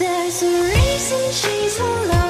There's a reason she's alone.